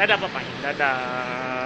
Dadah, Papay. Dadah.